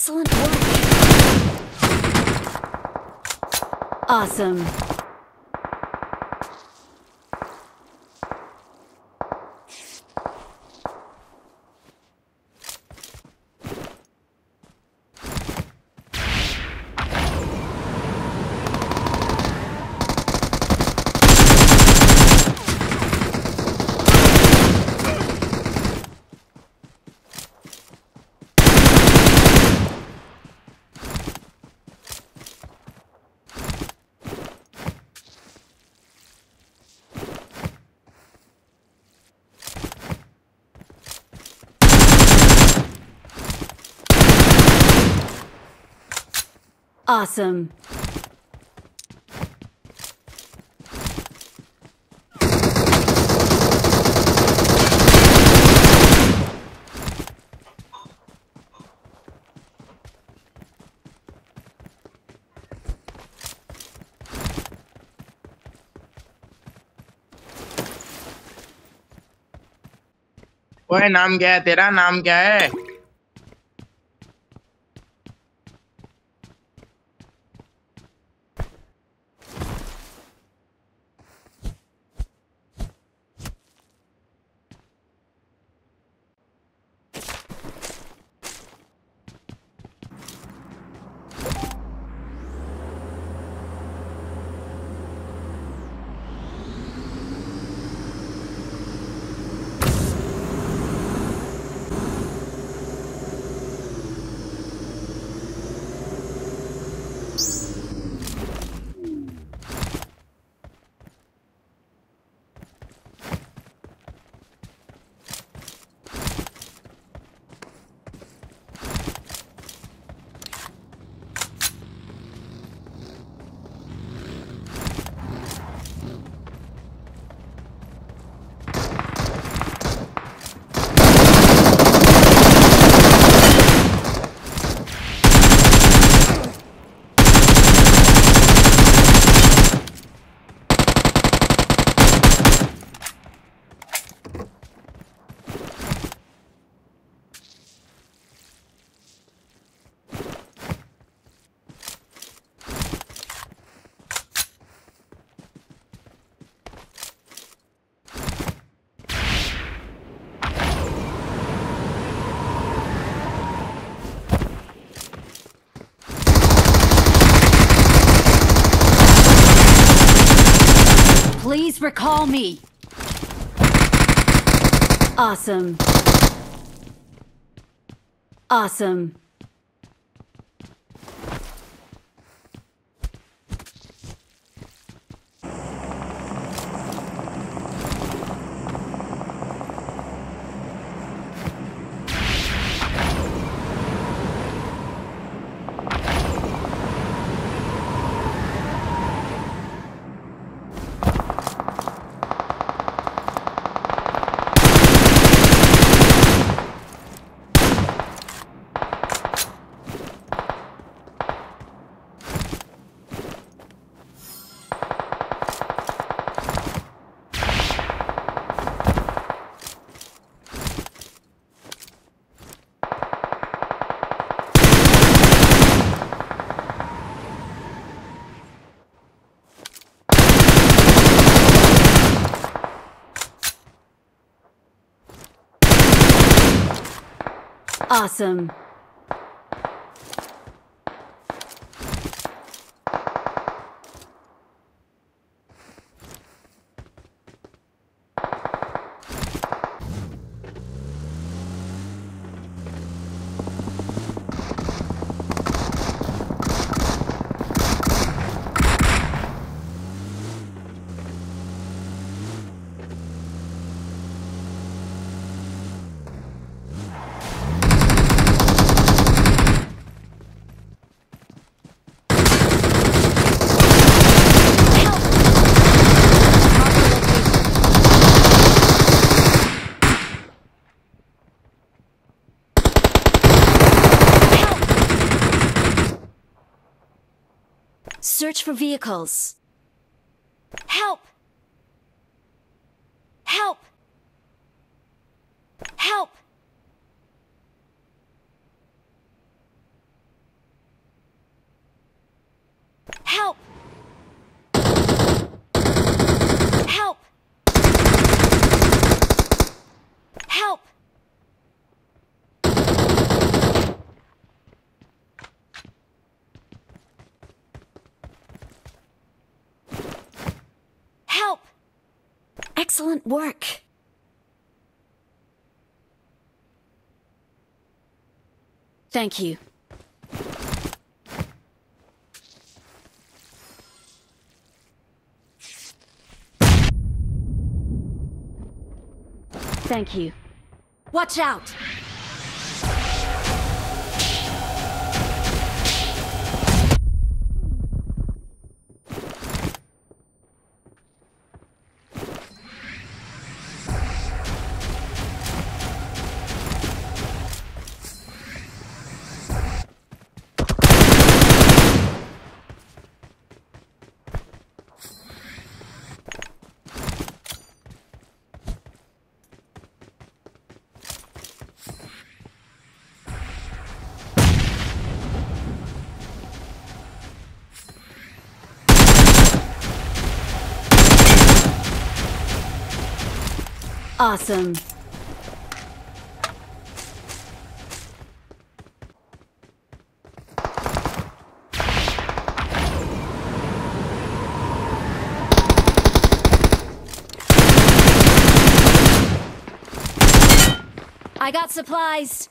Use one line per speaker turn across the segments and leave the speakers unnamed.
Excellent work. Awesome. Awesome.
नाम क्या है तेरा नाम क्या है
Please recall me. Awesome. Awesome. Awesome. Search for vehicles. Help! Help! Help! Excellent work. Thank you. Thank you. Watch out! Awesome. I got supplies.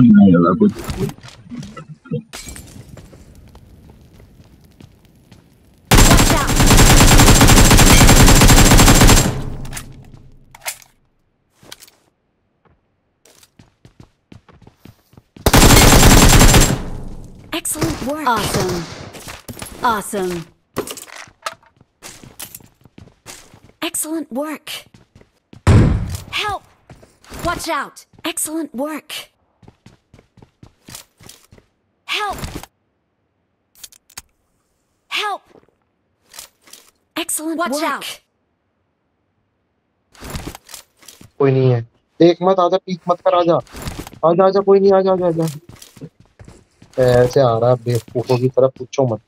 Annihilated. Excellent work! Awesome. Awesome. Excellent work. Help! Watch out! Excellent work. Excellent. Watch work. out!
कोई नहीं है। एक मत आजा peak मत कर आजा। आजा आजा कोई नहीं आजा आजा आजा। ऐसे आ रहा है बेवकूफों की तरफ़ पूछो मत।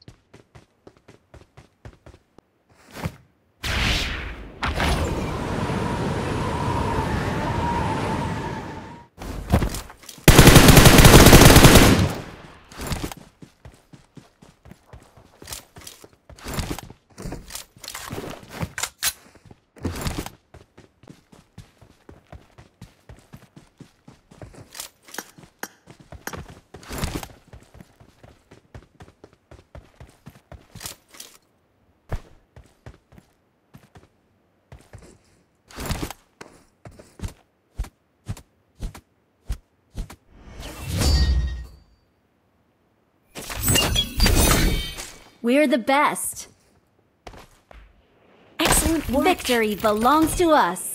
We're the best. Excellent work. Victory belongs to us.